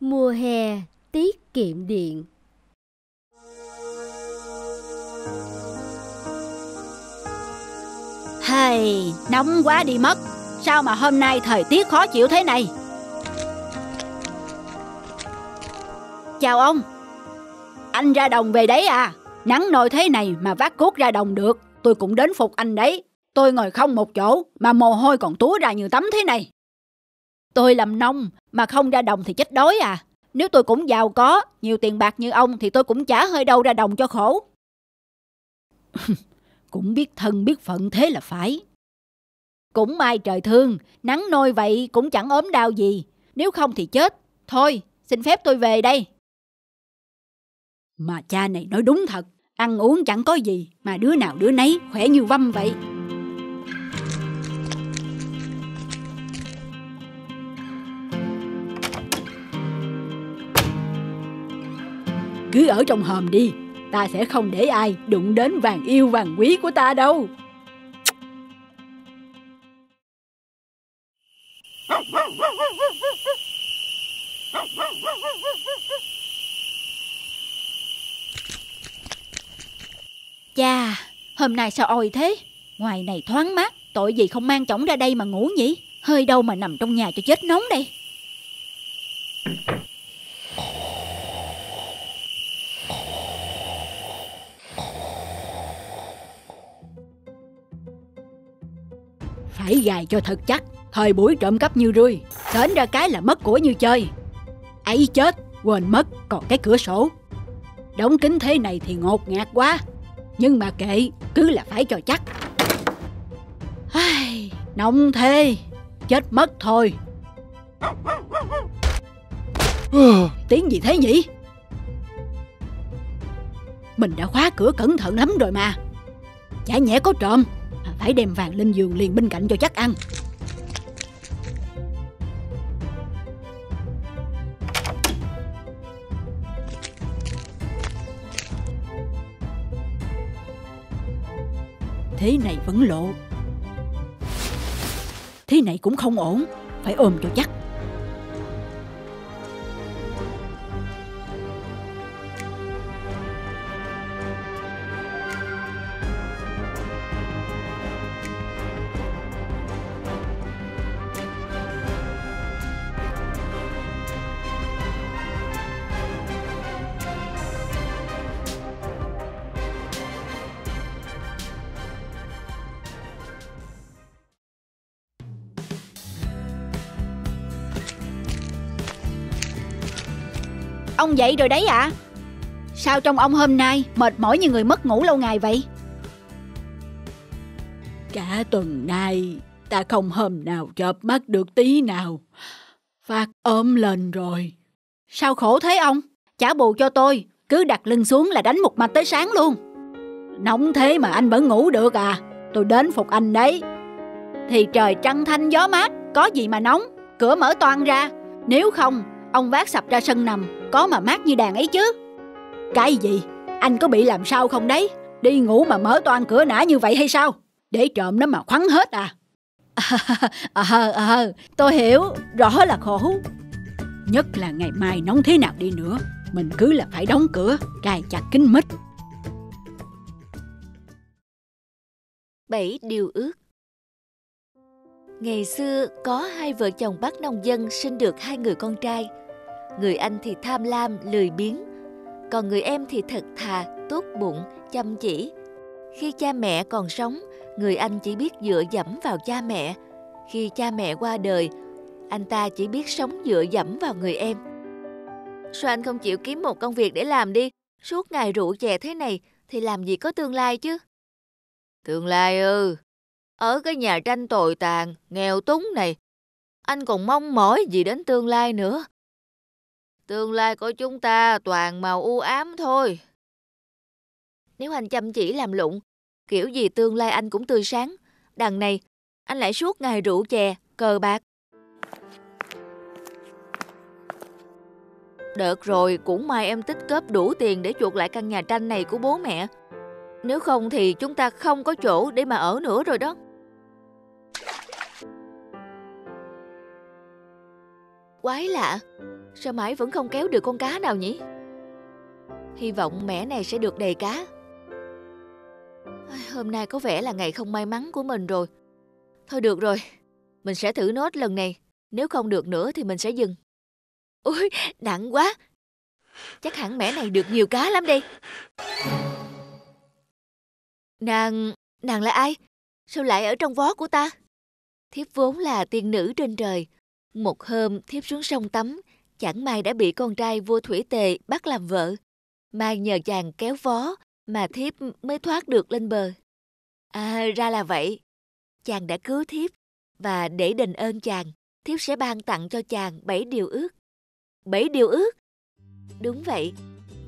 Mùa hè tiết kiệm điện. Hay, nóng quá đi mất. Sao mà hôm nay thời tiết khó chịu thế này? Chào ông. Anh ra đồng về đấy à. Nắng nôi thế này mà vác cuốc ra đồng được. Tôi cũng đến phục anh đấy. Tôi ngồi không một chỗ Mà mồ hôi còn túa ra như tắm thế này. Tôi làm nông mà không ra đồng thì chết đói à. Nếu tôi cũng giàu có, Nhiều tiền bạc như ông Thì tôi cũng chả hơi đâu ra đồng cho khổ. Cũng biết thân biết phận thế là phải. Cũng may trời thương, Nắng nôi vậy cũng chẳng ốm đau gì. Nếu không thì chết. Thôi, xin phép tôi về đây. Mà cha này nói đúng thật, Ăn uống chẳng có gì, Mà đứa nào đứa nấy khỏe như vâm vậy. Cứ ở trong hòm đi Ta sẽ không để ai đụng đến vàng yêu vàng quý của ta đâu Cha, hôm nay sao oi thế? Ngoài này thoáng mát, tội gì không mang chổng ra đây mà ngủ nhỉ? Hơi đâu mà nằm trong nhà cho chết nóng đây. Phải gài cho thật chắc, thời buổi trộm cắp như rươi, đến ra cái là mất của như chơi. ấy chết, quên mất còn cái cửa sổ. Đóng kính thế này thì ngột ngạt quá, nhưng mà kệ, cứ là phải cho chắc. Ai, nóng thế, chết mất thôi. Tiếng gì thế nhỉ? Mình đã khóa cửa cẩn thận lắm rồi mà. Chả nhẽ có trộm, phải đem vàng lên giường liền bên cạnh cho chắc ăn. Thế này vẫn lộ. Thế này cũng không ổn. Phải ôm cho chắc. Ông dậy rồi đấy ạ. À? Sao trong ông hôm nay mệt mỏi như người mất ngủ lâu ngày vậy? Cả tuần nay ta không hôm nào chợp mắt được tí nào. Phát ốm lên rồi. Sao khổ thế ông? Trả bù cho tôi Cứ đặt lưng xuống là đánh một mạch tới sáng luôn. Nóng thế mà anh vẫn ngủ được à? Tôi đến phục anh đấy. Thì trời trăng thanh gió mát Có gì mà nóng? Cửa mở toan ra. Nếu không Ông vác sập ra sân nằm có mà mát như đàn ấy chứ. Cái gì? Anh có bị làm sao không đấy? Đi ngủ mà mở toan cửa nã như vậy hay sao? Để trộm nó mà khoắn hết à. Ờ à, à, Tôi hiểu Rõ là khổ. Nhất là ngày mai nóng thế nào đi nữa Mình cứ là phải đóng cửa Cài chặt kính mít. Bảy điều ước. Ngày xưa có hai vợ chồng bác nông dân sinh được hai người con trai. Người anh thì tham lam, lười biếng, còn người em thì thật thà, tốt bụng, chăm chỉ. Khi cha mẹ còn sống, người anh chỉ biết dựa dẫm vào cha mẹ. Khi cha mẹ qua đời, anh ta chỉ biết sống dựa dẫm vào người em. Sao anh không chịu kiếm một công việc để làm đi? Suốt ngày rượu chè thế này thì làm gì có tương lai chứ? Tương lai ư? Ở cái nhà tranh tồi tàn, nghèo túng này, anh còn mong mỏi gì đến tương lai nữa. Tương lai của chúng ta toàn màu u ám thôi. Nếu anh chăm chỉ làm lụng, kiểu gì tương lai anh cũng tươi sáng. Đằng này, anh lại suốt ngày rượu chè, cờ bạc. Đợt rồi cũng may em tích góp đủ tiền để chuộc lại căn nhà tranh này của bố mẹ. Nếu không thì chúng ta không có chỗ để mà ở nữa rồi đó. Quái lạ, Sao mãi vẫn không kéo được con cá nào nhỉ? Hy vọng mẻ này sẽ được đầy cá. Hôm nay có vẻ là ngày không may mắn của mình rồi. Thôi được rồi, mình sẽ thử nốt lần này. Nếu không được nữa thì mình sẽ dừng. Ôi, nặng quá. Chắc hẳn mẻ này được nhiều cá lắm đây. Nàng, nàng là ai? Sao lại ở trong vó của ta? Thiếp vốn là tiên nữ trên trời. Một hôm thiếp xuống sông tắm, chẳng may đã bị con trai vua Thủy Tề bắt làm vợ. Mai nhờ chàng kéo vó mà thiếp mới thoát được lên bờ. À, ra là vậy. Chàng đã cứu thiếp và để đền ơn chàng, thiếp sẽ ban tặng cho chàng bảy điều ước. Bảy điều ước? Đúng vậy.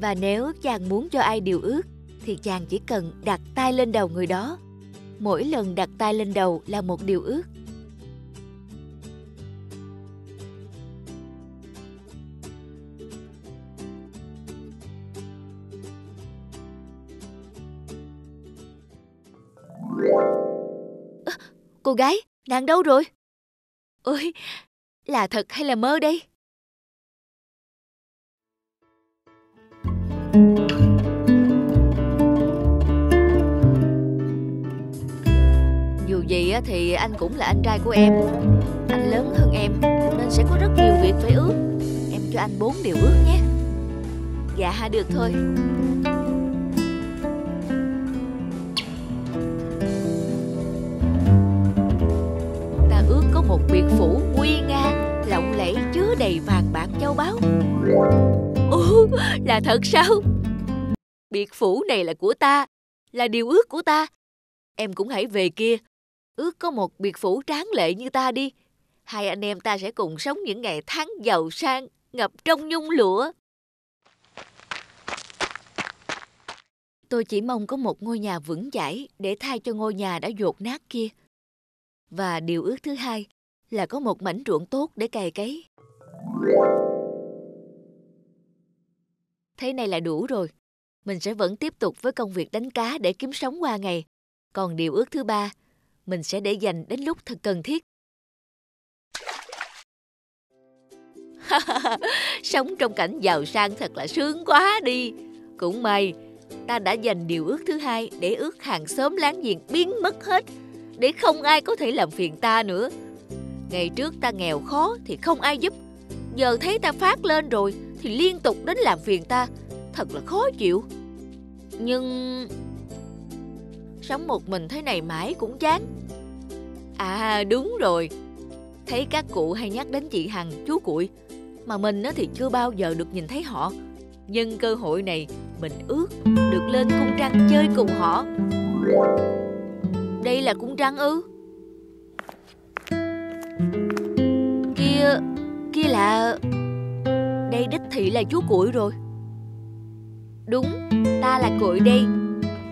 Và nếu chàng muốn cho ai điều ước, thì chàng chỉ cần đặt tay lên đầu người đó. Mỗi lần đặt tay lên đầu là một điều ước. Cô gái, nàng đâu rồi? Ôi, là thật hay là mơ đây? Dù gì thì anh cũng là anh trai của em Anh lớn hơn em Nên sẽ có rất nhiều việc phải ước Em cho anh bốn điều ước nhé Dạ được thôi một biệt phủ nguy nga Lộng lẫy chứa đầy vàng bạc châu báu. Ồ, là thật sao? Biệt phủ này là của ta Là điều ước của ta. Em cũng hãy về kia. Ước có một biệt phủ tráng lệ như ta đi. Hai anh em ta sẽ cùng sống những ngày tháng giàu sang Ngập trong nhung lụa. Tôi chỉ mong có một ngôi nhà vững chãi để thay cho ngôi nhà đã dột nát kia. Và điều ước thứ hai là có một mảnh ruộng tốt để cày cấy. Thế này là đủ rồi. Mình sẽ vẫn tiếp tục với công việc đánh cá để kiếm sống qua ngày. Còn điều ước thứ ba, mình sẽ để dành đến lúc thật cần thiết. Sống trong cảnh giàu sang thật là sướng quá đi. Cũng may, ta đã dành điều ước thứ hai để ước hàng xóm láng giềng biến mất hết, để không ai có thể làm phiền ta nữa. Ngày trước ta nghèo khó thì không ai giúp, giờ thấy ta phát lên rồi thì liên tục đến làm phiền ta, thật là khó chịu. Nhưng sống một mình thế này mãi cũng chán. À đúng rồi, thấy các cụ hay nhắc đến chị Hằng, chú Cụi mà mình thì chưa bao giờ được nhìn thấy họ. Nhân cơ hội này, mình ước được lên cung trăng chơi cùng họ. Đây là cung trăng ư? Kia, kia là... Đây đích thị là chú Cuội rồi. Đúng, ta là Cuội đây.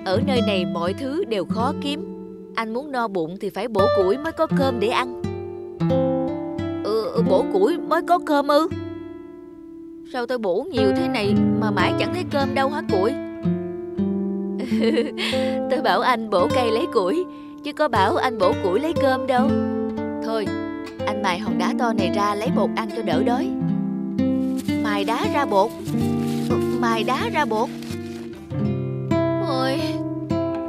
Ở nơi này mọi thứ đều khó kiếm. Anh muốn no bụng thì phải bổ củi mới có cơm để ăn. Ừ, ừ bổ củi mới có cơm ư? Sao tôi bổ nhiều thế này mà mãi chẳng thấy cơm đâu hả củi? tôi bảo anh bổ cây lấy củi, chứ có bảo anh bổ củi lấy cơm đâu. Thôi, anh mài hòn đá to này ra lấy bột ăn cho đỡ đói. Mài đá ra bột. Mài đá ra bột. Ôi,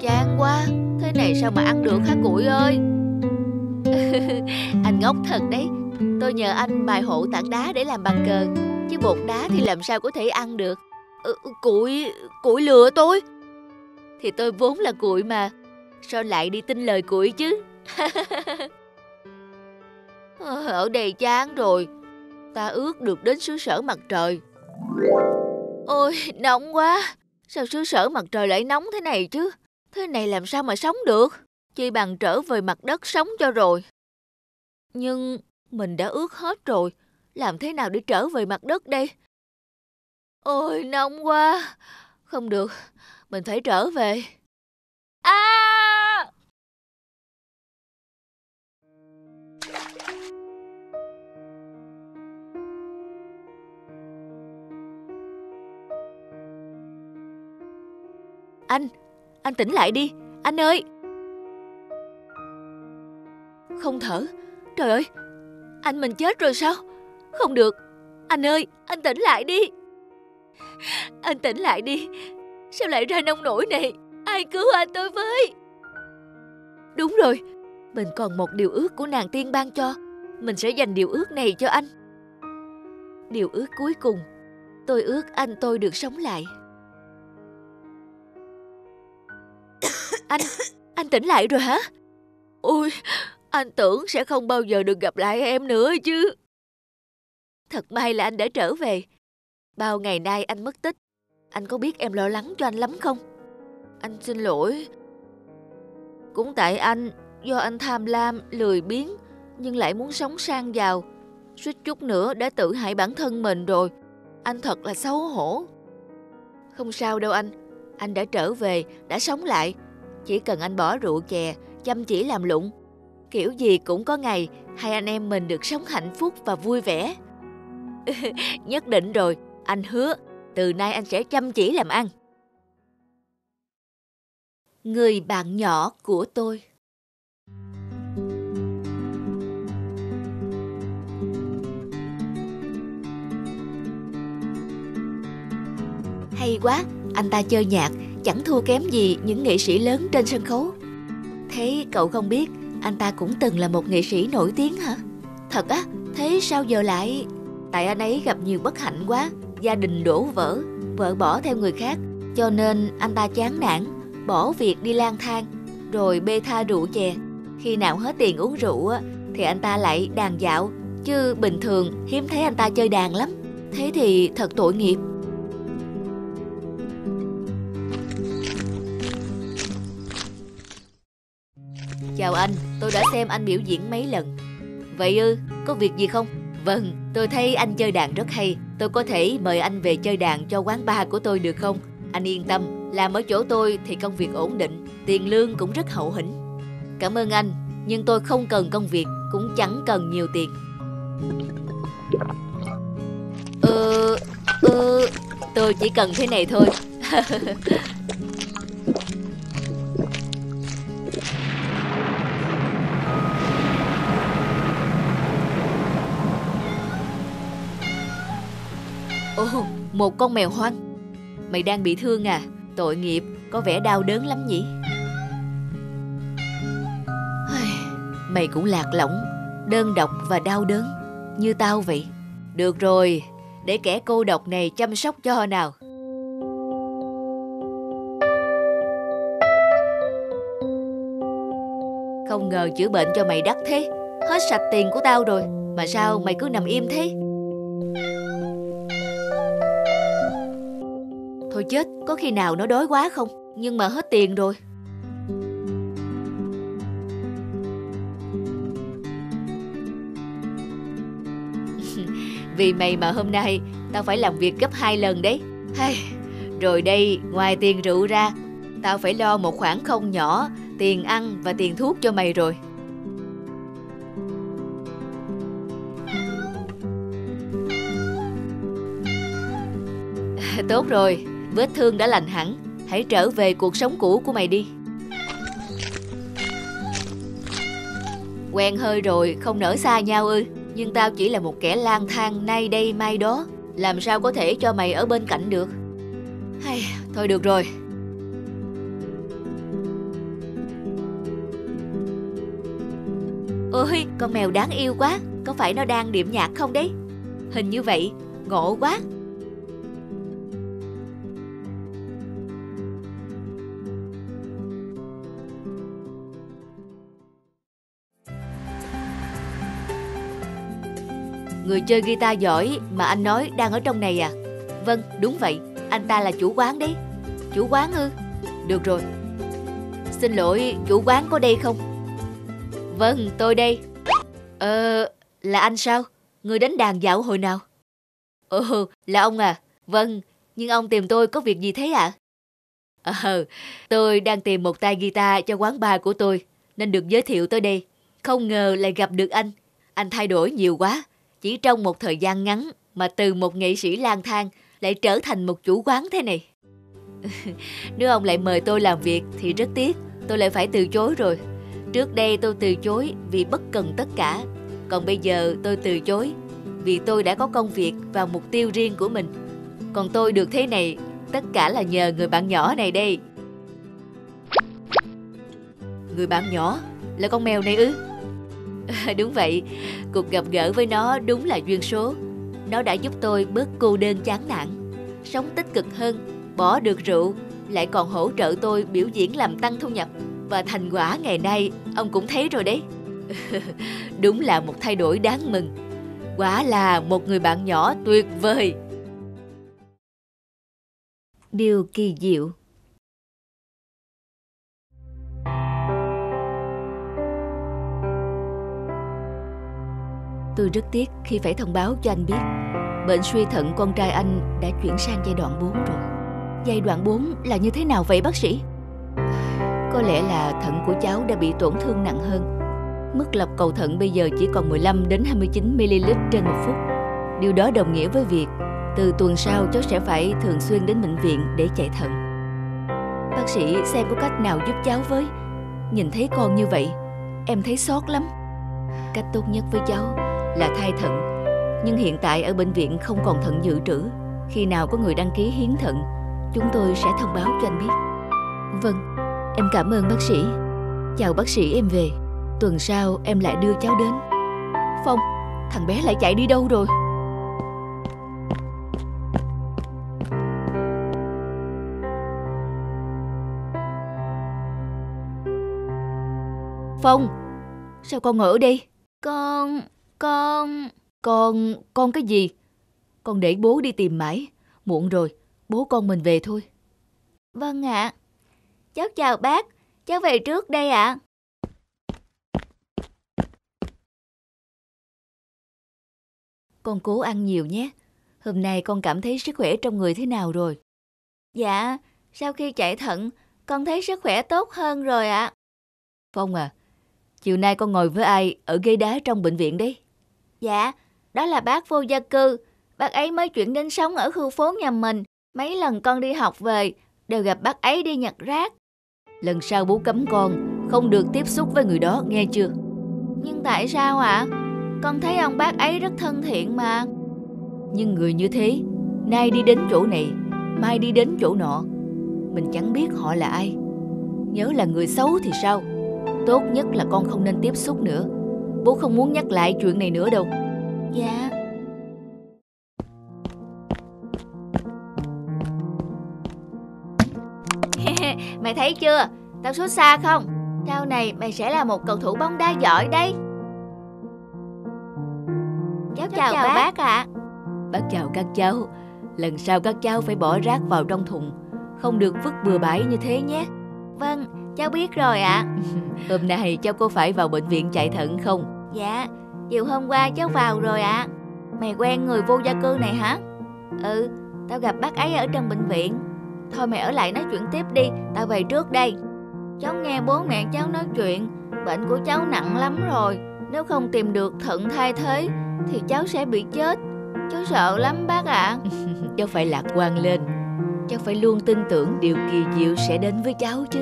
chán quá. Thế này sao mà ăn được hả củi ơi? anh ngốc thật đấy. Tôi nhờ anh mài hộ tảng đá để làm bàn cờ Chứ bột đá thì làm sao có thể ăn được ừ, Củi, củi lừa tôi Thì tôi vốn là củi mà Sao lại đi tin lời củi chứ Ờ, ở đây chán rồi Ta ước được đến xứ sở mặt trời Ôi nóng quá Sao xứ sở mặt trời lại nóng thế này chứ Thế này làm sao mà sống được Chỉ bằng trở về mặt đất sống cho rồi Nhưng mình đã ước hết rồi, làm thế nào để trở về mặt đất đây? Ôi, nóng quá. Không được, mình phải trở về. À! Anh, anh tỉnh lại đi, anh ơi. Không thở. Trời ơi, anh mình chết rồi sao? Không được, Anh ơi, anh tỉnh lại đi. Anh tỉnh lại đi. Sao lại ra nông nổi này? Ai cứu anh tôi với? Đúng rồi, mình còn một điều ước của nàng tiên ban cho. Mình sẽ dành điều ước này cho anh. Điều ước cuối cùng, tôi ước anh tôi được sống lại. Anh, anh tỉnh lại rồi hả? Ôi, anh tưởng sẽ không bao giờ được gặp lại em nữa chứ. Thật may là anh đã trở về. Bao ngày nay anh mất tích. Anh có biết em lo lắng cho anh lắm không? Anh xin lỗi. Cũng tại anh, do anh tham lam, lười biếng, nhưng lại muốn sống sang giàu. Suýt chút nữa đã tự hại bản thân mình rồi. Anh thật là xấu hổ. Không sao đâu anh. Anh đã trở về, đã sống lại. Chỉ cần anh bỏ rượu chè, chăm chỉ làm lụng. Kiểu gì cũng có ngày hai anh em mình được sống hạnh phúc và vui vẻ. Nhất định rồi, anh hứa, từ nay anh sẽ chăm chỉ làm ăn. Người bạn nhỏ của tôi Hay quá, anh ta chơi nhạc chẳng thua kém gì những nghệ sĩ lớn trên sân khấu. Thế cậu không biết, anh ta cũng từng là một nghệ sĩ nổi tiếng hả? Thật á, thế sao giờ lại... Tại anh ấy gặp nhiều bất hạnh quá, gia đình đổ vỡ, vợ bỏ theo người khác, cho nên anh ta chán nản, bỏ việc đi lang thang, rồi bê tha rượu chè. Khi nào hết tiền uống rượu á, thì anh ta lại đàn dạo, chứ bình thường hiếm thấy anh ta chơi đàn lắm. Thế thì thật tội nghiệp. Chào anh, tôi đã xem anh biểu diễn mấy lần. Vậy ư, có việc gì không? Vâng, tôi thấy anh chơi đàn rất hay. Tôi có thể mời anh về chơi đàn cho quán bar của tôi được không? Anh yên tâm, làm ở chỗ tôi thì công việc ổn định, tiền lương cũng rất hậu hĩnh. Cảm ơn anh, nhưng tôi không cần công việc, cũng chẳng cần nhiều tiền. Ờ, ờ, tôi chỉ cần thế này thôi. Ồ, một con mèo hoang. Mày đang bị thương à? Tội nghiệp, có vẻ đau đớn lắm nhỉ? Mày cũng lạc lõng Đơn độc và đau đớn Như tao vậy. Được rồi, để kẻ cô độc này chăm sóc cho nào. Không ngờ chữa bệnh cho mày đắt thế. Hết sạch tiền của tao rồi Mà sao mày cứ nằm im thế? Thôi chết, có khi nào nó đói quá không? Nhưng mà hết tiền rồi. Vì mày mà hôm nay tao phải làm việc gấp hai lần đấy. Hay, rồi đây, ngoài tiền rượu ra, tao phải lo một khoản không nhỏ, tiền ăn và tiền thuốc cho mày rồi. Tốt rồi, Vết thương đã lành hẳn. Hãy trở về cuộc sống cũ của mày đi. Quen hơi rồi không nở xa nhau ư. Nhưng tao chỉ là một kẻ lang thang nay đây mai đó. Làm sao có thể cho mày ở bên cạnh được? Hay, Thôi được rồi. Ôi con mèo đáng yêu quá. Có phải nó đang điểm nhạc không đấy? Hình như vậy. Ngộ quá. Người chơi guitar giỏi mà anh nói đang ở trong này à? Vâng, đúng vậy, anh ta là chủ quán đấy. Chủ quán ư? Được rồi. Xin lỗi, chủ quán có đây không? Vâng, tôi đây. Ờ, là anh sao? Người đánh đàn dạo hồi nào? Ồ, là ông à? Vâng, nhưng ông tìm tôi có việc gì thế ạ? À? Ờ, tôi đang tìm một tay guitar cho quán bar của tôi, nên được giới thiệu tới đây. Không ngờ lại gặp được anh. Anh thay đổi nhiều quá. Chỉ trong một thời gian ngắn mà từ một nghệ sĩ lang thang lại trở thành một chủ quán thế này. Nếu ông lại mời tôi làm việc thì rất tiếc, tôi lại phải từ chối rồi. Trước đây tôi từ chối vì bất cần tất cả, còn bây giờ tôi từ chối vì tôi đã có công việc và mục tiêu riêng của mình. Còn tôi được thế này, tất cả là nhờ người bạn nhỏ này đây. Người bạn nhỏ là con mèo này ư? đúng vậy, cuộc gặp gỡ với nó đúng là duyên số. Nó đã giúp tôi bớt cô đơn chán nản, sống tích cực hơn, bỏ được rượu, lại còn hỗ trợ tôi biểu diễn làm tăng thu nhập. Và thành quả ngày nay ông cũng thấy rồi đấy. đúng là một thay đổi đáng mừng. Quả là một người bạn nhỏ tuyệt vời. Điều kỳ diệu Tôi rất tiếc khi phải thông báo cho anh biết. Bệnh suy thận con trai anh đã chuyển sang giai đoạn 4 rồi. Giai đoạn 4 là như thế nào vậy, bác sĩ? Có lẽ là thận của cháu đã bị tổn thương nặng hơn. Mức lọc cầu thận bây giờ chỉ còn 15 đến 29 ml trên một phút. Điều đó đồng nghĩa với việc từ tuần sau cháu sẽ phải thường xuyên đến bệnh viện để chạy thận. Bác sĩ xem có cách nào giúp cháu với. Nhìn thấy con như vậy, Em thấy xót lắm. Cách tốt nhất với cháu là thay thận. Nhưng hiện tại ở bệnh viện không còn thận dự trữ. Khi nào có người đăng ký hiến thận, chúng tôi sẽ thông báo cho anh biết. Vâng em cảm ơn bác sĩ. Chào bác sĩ em về. Tuần sau em lại đưa cháu đến. Phong, thằng bé lại chạy đi đâu rồi? Phong, sao con ở đây? Con con... Con... con cái gì? Con để bố đi tìm mãi. Muộn rồi, bố con mình về thôi. Vâng ạ. Cháu chào bác, cháu về trước đây ạ. Con cố ăn nhiều nhé. Hôm nay con cảm thấy sức khỏe trong người thế nào rồi? Dạ, sau khi chạy thận, con thấy sức khỏe tốt hơn rồi ạ. Phong à, chiều nay con ngồi với ai ở ghế đá trong bệnh viện đấy? Dạ, đó là bác vô gia cư. Bác ấy mới chuyển đến sống ở khu phố nhà mình. Mấy lần con đi học về, đều gặp bác ấy đi nhặt rác. Lần sau bố cấm con, không được tiếp xúc với người đó, nghe chưa? Nhưng tại sao ạ? À? Con thấy ông bác ấy rất thân thiện mà. Nhưng người như thế, nay đi đến chỗ này, mai đi đến chỗ nọ. Mình chẳng biết họ là ai. Nhớ là người xấu thì sao? Tốt nhất là con không nên tiếp xúc nữa Bố không muốn nhắc lại chuyện này nữa đâu. Dạ. Mày thấy chưa? Tao xuất xa không? Sau này mày sẽ là một cầu thủ bóng đá giỏi đấy. Cháu, cháu chào, chào bác, bác ạ. À. Bác chào các cháu. Lần sau các cháu phải bỏ rác vào trong thùng. Không được vứt bừa bãi như thế nhé. Vâng cháu biết rồi ạ. À. Hôm nay cháu có phải vào bệnh viện chạy thận không? Dạ Chiều hôm qua cháu vào rồi ạ. À. Mày quen người vô gia cư này hả? Ừ Tao gặp bác ấy ở trong bệnh viện. Thôi mày ở lại nói chuyện tiếp đi Tao về trước đây. Cháu nghe bố mẹ cháu nói chuyện Bệnh của cháu nặng lắm rồi. Nếu không tìm được thận thay thế Thì cháu sẽ bị chết. Cháu sợ lắm bác ạ. À. Cháu phải lạc quan lên. Cháu phải luôn tin tưởng điều kỳ diệu sẽ đến với cháu chứ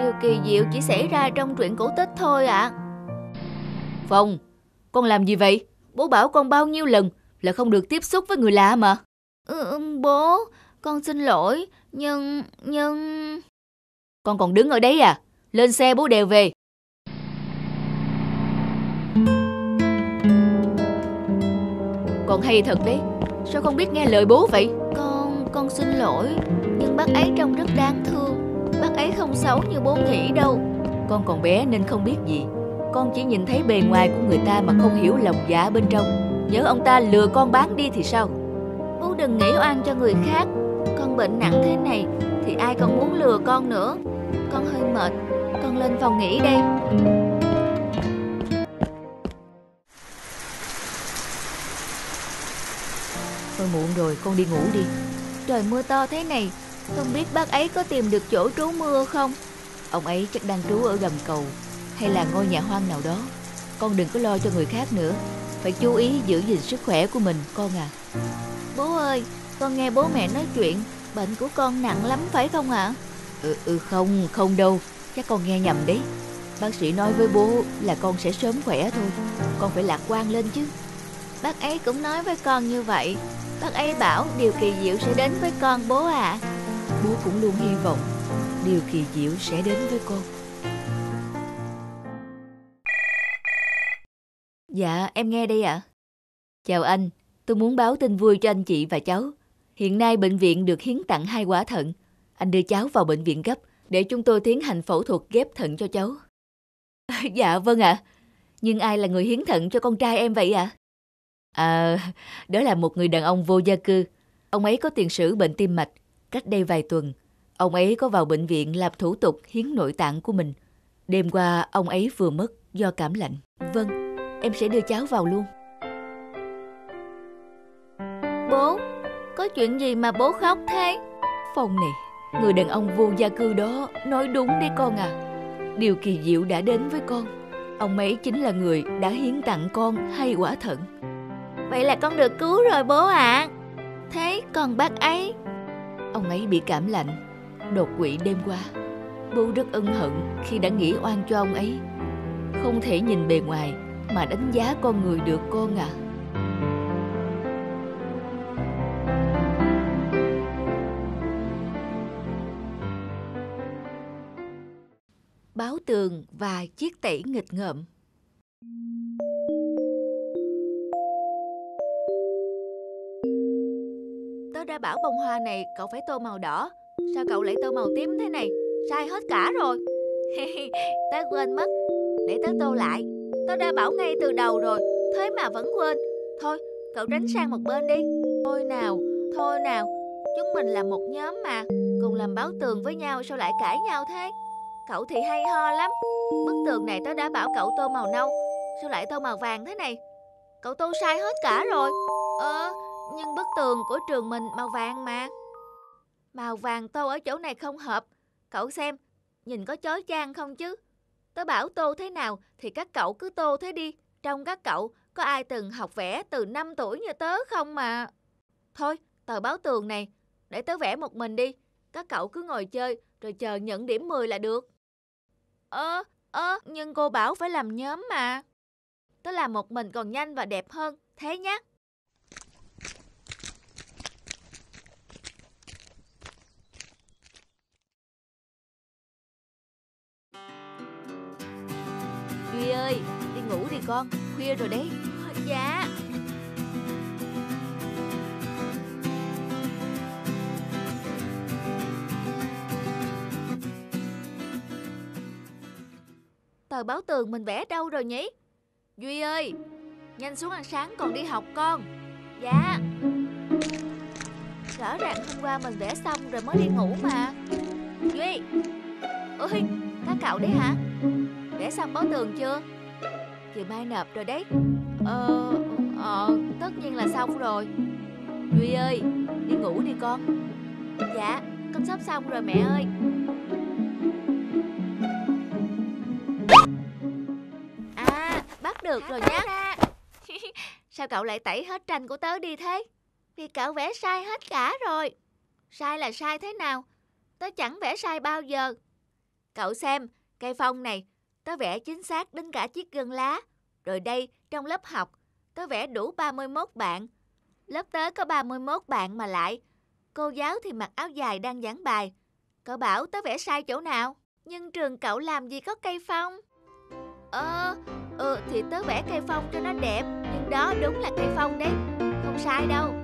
Điều kỳ diệu chỉ xảy ra trong truyện cổ tích thôi ạ à. Phong con làm gì vậy? Bố bảo con bao nhiêu lần là không được tiếp xúc với người lạ mà. Ừ, ừ, bố, con xin lỗi, nhưng... nhưng... Con còn đứng ở đấy à? Lên xe bố đèo về. Con hay thật đấy, sao không biết nghe lời bố vậy? Con, con xin lỗi, nhưng bác ấy trông rất đáng thương. Bác ấy không xấu như bố nghĩ đâu. Con còn bé nên không biết gì. Con chỉ nhìn thấy bề ngoài của người ta mà không hiểu lòng dạ bên trong. Nhớ ông ta lừa con bán đi thì sao? Bố đừng nghĩ oan cho người khác. Con bệnh nặng thế này Thì ai còn muốn lừa con nữa. Con hơi mệt. Con lên phòng nghỉ đây Thôi muộn rồi con đi ngủ đi. Trời mưa to thế này không biết bác ấy có tìm được chỗ trú mưa không? Ông ấy chắc đang trú ở gầm cầu hay là ngôi nhà hoang nào đó. Con đừng có lo cho người khác nữa. Phải chú ý giữ gìn sức khỏe của mình con à. Bố ơi con nghe bố mẹ nói chuyện. Bệnh của con nặng lắm phải không ạ? À? ừ, ừ không không đâu. Chắc con nghe nhầm đấy. Bác sĩ nói với bố là con sẽ sớm khỏe thôi. Con phải lạc quan lên chứ. Bác ấy cũng nói với con như vậy. Bác ấy bảo điều kỳ diệu sẽ đến với con bố ạ à. Bố cũng luôn hy vọng điều kỳ diệu sẽ đến với con Dạ em nghe đây ạ à. Chào anh Tôi muốn báo tin vui cho anh chị và cháu Hiện nay bệnh viện được hiến tặng hai quả thận Anh đưa cháu vào bệnh viện gấp Để chúng tôi tiến hành phẫu thuật ghép thận cho cháu Dạ vâng ạ à. Nhưng ai là người hiến thận cho con trai em vậy ạ? À? à, đó là một người đàn ông vô gia cư. Ông ấy có tiền sử bệnh tim mạch. Cách đây vài tuần, ông ấy có vào bệnh viện làm thủ tục hiến nội tạng của mình. Đêm qua, ông ấy vừa mất do cảm lạnh. Vâng, em sẽ đưa cháu vào luôn. Bố, có chuyện gì mà bố khóc thế? Phong này, người đàn ông vô gia cư đó nói đúng đấy con à. Điều kỳ diệu đã đến với con Ông ấy chính là người đã hiến tặng con hai quả thận Vậy là con được cứu rồi bố ạ à. Thế còn bác ấy Ông ấy bị cảm lạnh. Đột quỵ đêm qua. Bố rất ân hận khi đã nghĩ oan cho ông ấy. Không thể nhìn bề ngoài Mà đánh giá con người được con à báo tường và chiếc tẩy nghịch ngợm. Đã bảo bông hoa này cậu phải tô màu đỏ, sao cậu lại tô màu tím thế này? Sai hết cả rồi. tớ quên mất, để tớ tô lại. Tớ đã bảo ngay từ đầu rồi, thế mà vẫn quên. Thôi, cậu tránh sang một bên đi. Thôi nào, thôi nào, chúng mình là một nhóm mà, cùng làm báo tường với nhau sao lại cãi nhau thế? Cậu thì hay ho lắm Bức tường này tớ đã bảo cậu tô màu nâu Sao lại tô màu vàng thế này Cậu tô sai hết cả rồi Ờ nhưng bức tường của trường mình màu vàng mà. Màu vàng tô ở chỗ này không hợp. Cậu xem Nhìn có chói chang không chứ? Tớ bảo tô thế nào thì các cậu cứ tô thế đi. Trong các cậu có ai từng học vẽ từ 5 tuổi như tớ không mà? Thôi tờ báo tường này Để tớ vẽ một mình đi. Các cậu cứ ngồi chơi rồi chờ nhận điểm 10 là được. Ơ, ơ, nhưng cô bảo phải làm nhóm mà. Tớ làm một mình còn nhanh và đẹp hơn, thế nhé. Ơi, đi ngủ đi con, khuya rồi đấy. Dạ. Tờ báo tường mình vẽ đâu rồi nhỉ? Duy ơi, nhanh xuống ăn sáng còn đi học con. Dạ. Rõ ràng hôm qua mình vẽ xong rồi mới đi ngủ mà. Duy. Ôi, các cậu đấy hả? Vẽ xong báo tường chưa? Chiều mai nộp rồi đấy. Ờ, ờ, tất nhiên là xong rồi. Duy ơi, đi ngủ đi con. Dạ, con sắp xong rồi mẹ ơi. được rồi nhé Sao cậu lại tẩy hết tranh của tớ đi thế Vì cậu vẽ sai hết cả rồi Sai là sai thế nào Tớ chẳng vẽ sai bao giờ Cậu xem Cây phong này Tớ vẽ chính xác đến cả chiếc gân lá. Rồi đây trong lớp học Tớ vẽ đủ 31 bạn. Lớp tớ có 31 bạn mà lại. Cô giáo thì mặc áo dài đang giảng bài. Cậu bảo tớ vẽ sai chỗ nào? Nhưng trường cậu làm gì có cây phong? Ờ, ừ, thì tớ vẽ cây phong cho nó đẹp Nhưng đó đúng là cây phong đấy. Không sai đâu.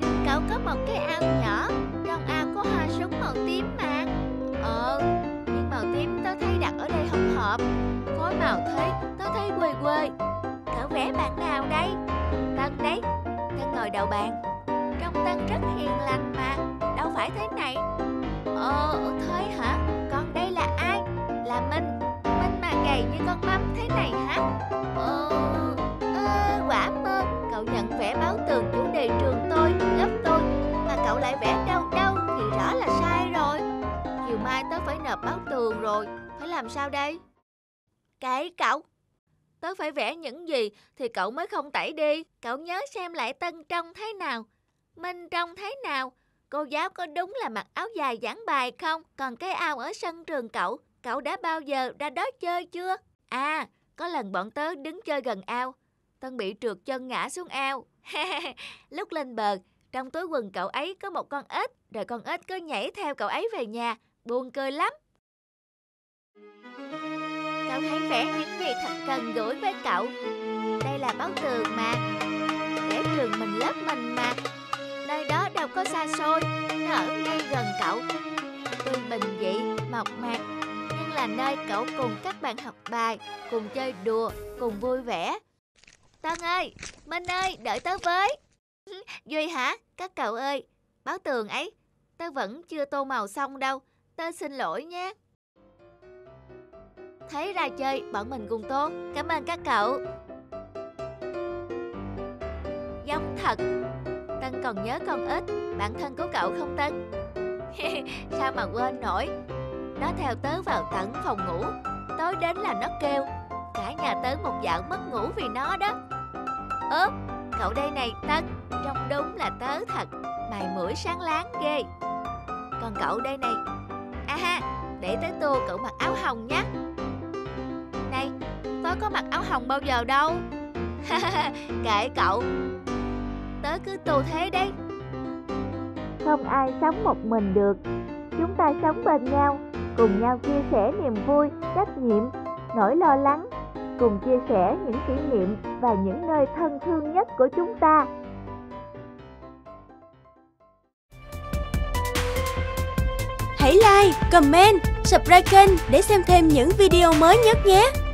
Trường cậu có một cái ao nhỏ Trong ao có hoa súng màu tím mà. Ờ, nhưng màu tím hợp. Phối màu thế tớ thấy quê quê. Cậu vẽ bạn nào đây? Tân đấy Tân ngồi đầu bàn. Trong Tân rất hiền lành mà Đâu phải thế này. Ờ, thế hả? Còn đây là ai? Là Minh. Minh mà gầy như con mâm thế này hả? Ờ, ơ, quả mơ, cậu nhận vẽ báo tường chủ đề trường tôi, lớp tôi. Mà cậu lại vẽ đâu đâu thì rõ là sai rồi. Chiều mai tớ phải nộp báo tường rồi, phải làm sao đây? Kệ cậu, tớ phải vẽ những gì thì cậu mới không tẩy đi Cậu nhớ xem lại Tân trông thế nào Minh trông thế nào Cô giáo có đúng là mặc áo dài giảng bài không? Còn cái ao ở sân trường cậu Cậu đã bao giờ ra đó chơi chưa? À, có lần bọn tớ đứng chơi gần ao. Tân bị trượt chân ngã xuống ao. Lúc lên bờ, trong túi quần cậu ấy có một con ếch, rồi con ếch cứ nhảy theo cậu ấy về nhà, buồn cười lắm. Cậu những gì thật gần gũi với cậu. Đây là báo tường mà. Để trường mình lớp mình mà. Nơi đó đâu có xa xôi, nó ở ngay gần cậu. Tuy bình dị, mộc mạc, nhưng là nơi cậu cùng các bạn học bài, cùng chơi đùa, cùng vui vẻ. Tân ơi, Minh ơi, đợi tớ với. Duy hả? Các cậu ơi, báo tường ấy, tớ vẫn chưa tô màu xong đâu, tớ xin lỗi nhé. Thấy ra chơi, bọn mình cùng tô, cảm ơn các cậu. Giống thật, Tân còn nhớ con ếch, bạn thân của cậu không Tân? Sao mà quên nổi, nó theo tớ vào tận phòng ngủ, tối đến là nó kêu, cả nhà tớ một dạo mất ngủ vì nó đó. ốp cậu đây này Tân, trông đúng là tớ thật, mày mũi sáng láng ghê. Còn cậu đây này, À ha, để tới tô cậu mặc áo hồng nhé. Tớ có mặc áo hồng bao giờ đâu. Kệ cậu, tớ cứ tô thế đấy. Không ai sống một mình được, chúng ta sống bên nhau, cùng nhau chia sẻ niềm vui, trách nhiệm, nỗi lo lắng, cùng chia sẻ những kỷ niệm và những nơi thân thương nhất của chúng ta. Hãy like, comment, subscribe kênh để xem thêm những video mới nhất nhé!